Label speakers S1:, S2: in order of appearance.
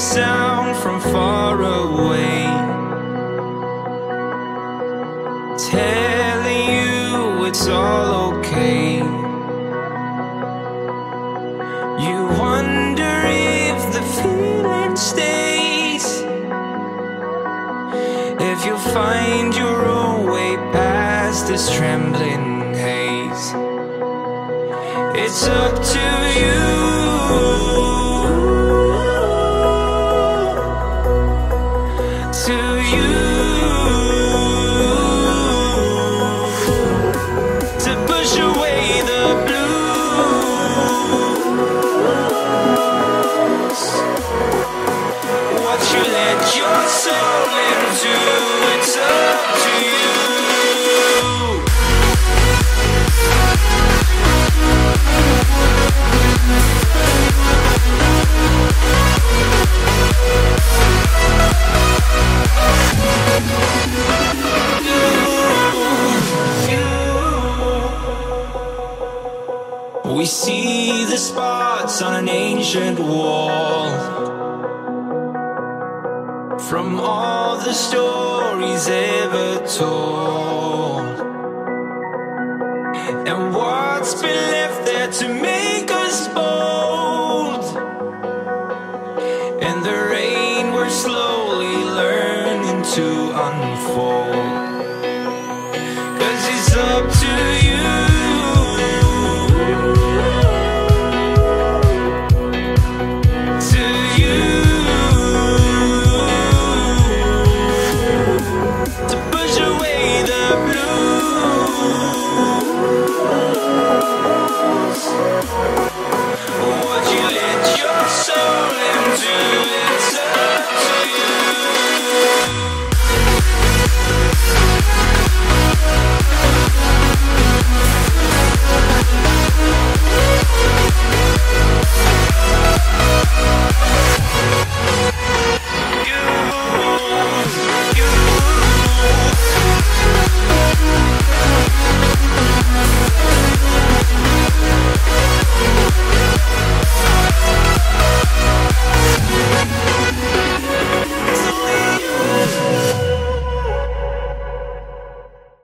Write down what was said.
S1: sound from far away Telling you it's all okay. You wonder if the feeling stays If you'll find your own way past this trembling haze. It's up to you We see the spots on an ancient wall. From all the stories ever told. And what's been left there to make us bold? In the rain we're slowly learning to unfold